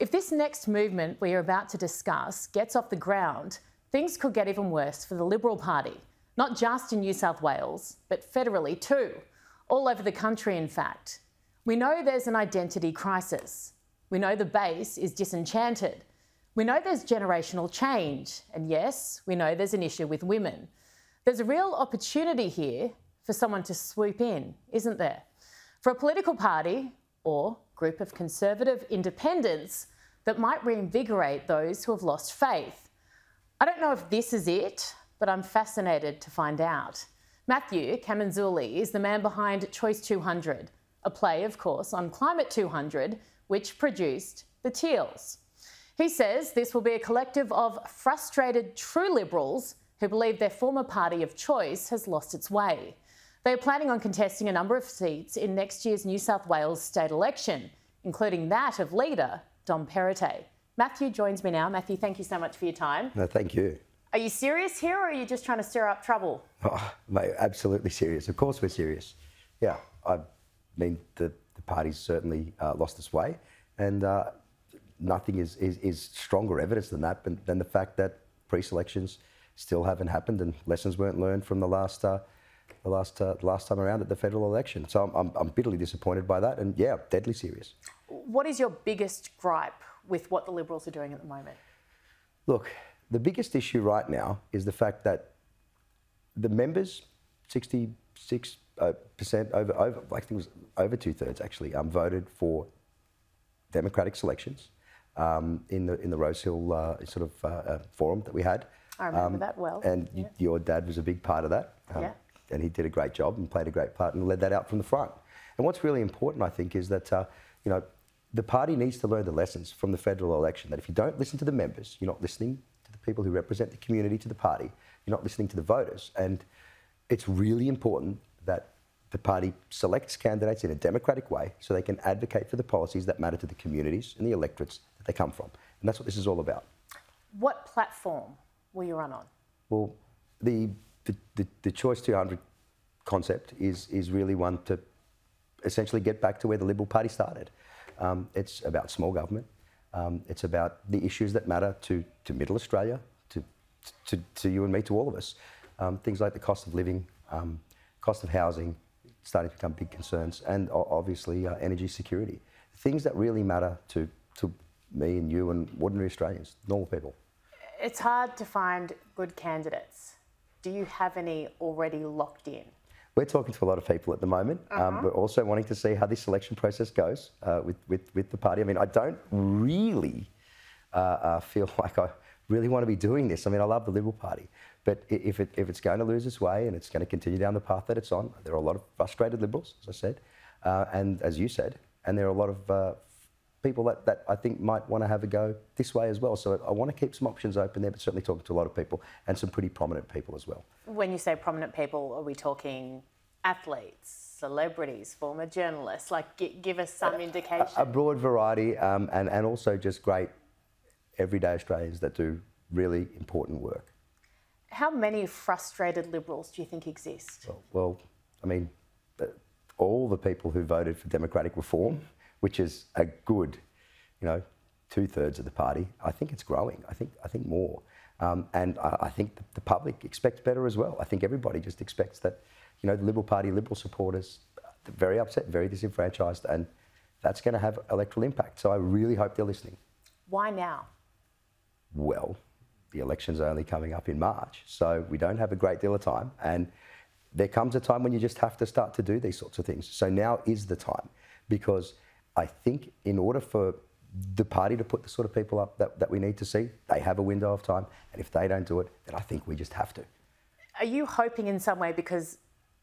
If this next movement we are about to discuss gets off the ground, things could get even worse for the Liberal Party, not just in New South Wales, but federally too, all over the country, in fact. We know there's an identity crisis. We know the base is disenchanted. We know there's generational change. And yes, we know there's an issue with women. There's a real opportunity here for someone to swoop in, isn't there? For a political party or group of conservative independents that might reinvigorate those who have lost faith. I don't know if this is it, but I'm fascinated to find out. Matthew Camenzuli is the man behind Choice 200, a play, of course, on Climate 200, which produced The Teals. He says this will be a collective of frustrated true Liberals who believe their former party of choice has lost its way. They are planning on contesting a number of seats in next year's New South Wales state election, including that of leader Dom Perrottet. Matthew joins me now. Matthew, thank you so much for your time. No, thank you. Are you serious here or are you just trying to stir up trouble? Oh, mate, absolutely serious. Of course we're serious. Yeah, I mean, the, the party's certainly uh, lost its way, and uh, nothing is, is, is, stronger evidence than that, than, than the fact that pre-selections still haven't happened and lessons weren't learned from the last, uh, the last, uh, last time around at the federal election. So I'm, I'm, I'm bitterly disappointed by that, and yeah, deadly serious. What is your biggest gripe with what the Liberals are doing at the moment? Look, the biggest issue right now is the fact that the members, 66 uh, percent over, over, I think it was over two thirds actually, um, voted for democratic selections um, in the in the Rosehill uh, sort of uh, uh, forum that we had. I remember um, that well. And yeah. your dad was a big part of that. Um, yeah. And he did a great job and played a great part and led that out from the front. And what's really important, I think, is that uh, you know the party needs to learn the lessons from the federal election. That if you don't listen to the members, you're not listening to the people who represent the community, to the party. You're not listening to the voters. And it's really important that the party selects candidates in a democratic way so they can advocate for the policies that matter to the communities and the electorates that they come from. And that's what this is all about. What platform will you run on? Well, the, the, the, the Choice 200 concept is, is really one to essentially get back to where the Liberal Party started. Um, it's about small government. Um, it's about the issues that matter to, to middle Australia, to, to, to you and me, to all of us. Um, things like the cost of living, um, cost of housing, starting to become big concerns, and obviously uh, energy security. Things that really matter to, to me and you and ordinary Australians, normal people. It's hard to find good candidates. Do you have any already locked in? We're talking to a lot of people at the moment. Um, uh-huh. Um, we're also wanting to see how this selection process goes uh, with, with, with the party. I mean, I don't really uh, uh, feel like I really want to be doing this. I mean, I love the Liberal Party, but if, it, if it's going to lose its way and it's going to continue down the path that it's on, there are a lot of frustrated Liberals, as I said, uh, and as you said, and there are a lot of uh, people that, that I think might want to have a go this way as well. So I want to keep some options open there, but certainly talking to a lot of people and some pretty prominent people as well. When you say prominent people, are we talking athletes, celebrities, former journalists? Like, give us some indication. A, a broad variety, um, and, and also just great everyday Australians that do really important work. How many frustrated Liberals do you think exist? Well, well I mean, all the people who voted for democratic reform which is a good, you know, two thirds of the party. I think it's growing. I think I think more, um, and I, I, think the public expects better as well. I think everybody just expects that, you know, the Liberal Party, Liberal supporters, very upset, very disenfranchised, and that's going to have electoral impact. So I really hope they're listening. Why now? Well, the elections are only coming up in March, so we don't have a great deal of time, and there comes a time when you just have to start to do these sorts of things. So now is the time because I think in order for the party to put the sort of people up that, that we need to see, they have a window of time. And if they don't do it, then I think we just have to. Are you hoping in some way, because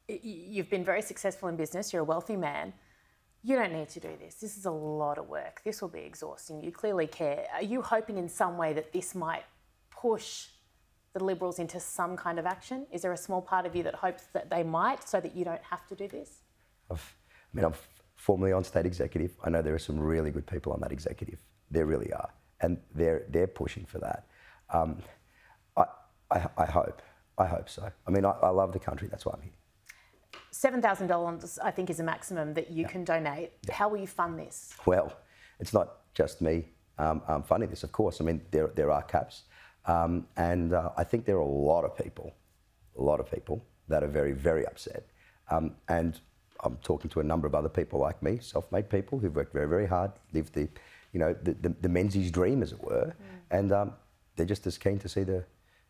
you've been very successful in business, you're a wealthy man, you don't need to do this. This is a lot of work. This will be exhausting. You clearly care. Are you hoping in some way that this might push the Liberals into some kind of action? Is there a small part of you that hopes that they might so that you don't have to do this? I've, I mean, I've formerly on state executive. I know there are some really good people on that executive. There really are. And they're, they're pushing for that. Um, I, I, I, hope. I hope so. I mean, I, I love the country. That's why I'm here. $7,000, I think, is a maximum that you yeah. can donate. Yeah. How will you fund this? Well, it's not just me um, um, funding this. Of course, I mean there there are caps, um, and uh, I think there are a lot of people, a lot of people that are very very upset, um, and I'm talking to a number of other people like me, self-made people who've worked very very hard, lived the, you know, the, the, the Menzies dream as it were, mm. and um, they're just as keen to see the,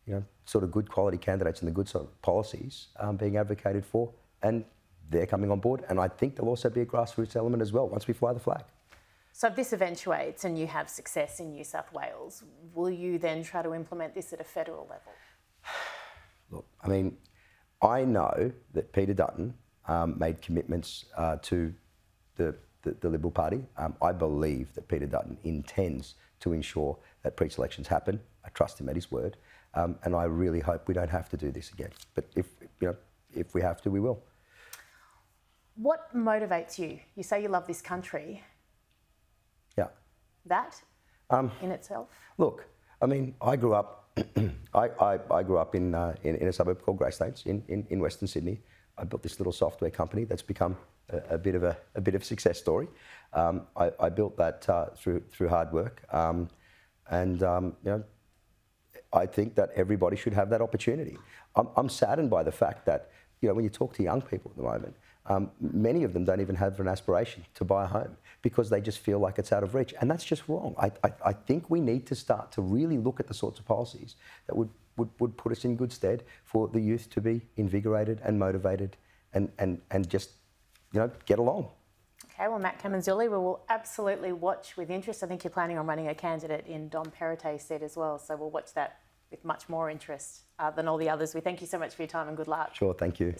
you know, sort of good quality candidates and the good sort of policies um, being advocated for, and they're coming on board. And I think there'll also be a grassroots element as well once we fly the flag. So if this eventuates and you have success in New South Wales, will you then try to implement this at a federal level? Look, I mean, I know that Peter Dutton um, made commitments uh, to the, the, the, Liberal Party. Um, I believe that Peter Dutton intends to ensure that pre-selections happen. I trust him at his word, um, and I really hope we don't have to do this again. But if you know, if we have to, we will. What motivates you? You say you love this country Yeah. that um, in itself? Look, I mean, I grew up. I, I, I, grew up in, uh, in, in a suburb called Greystanes in, in, in Western Sydney. I built this little software company that's become a, a bit of a, a bit of a success story. Um, I, I, built that uh, through through hard work, um, and um, you know, I think that everybody should have that opportunity. I'm, I'm saddened by the fact that you know when you talk to young people at the moment, um, many of them don't even have an aspiration to buy a home because they just feel like it's out of reach. And that's just wrong. I, I, I think we need to start to really look at the sorts of policies that would, would, would put us in good stead for the youth to be invigorated and motivated and, and, and just, you know, get along. Okay, well, Matt Camenzuli, we will absolutely watch with interest. I think you're planning on running a candidate in Dom Perrottet's seat as well, so we'll watch that with much more interest uh, than all the others. We thank you so much for your time and good luck. Sure, thank you.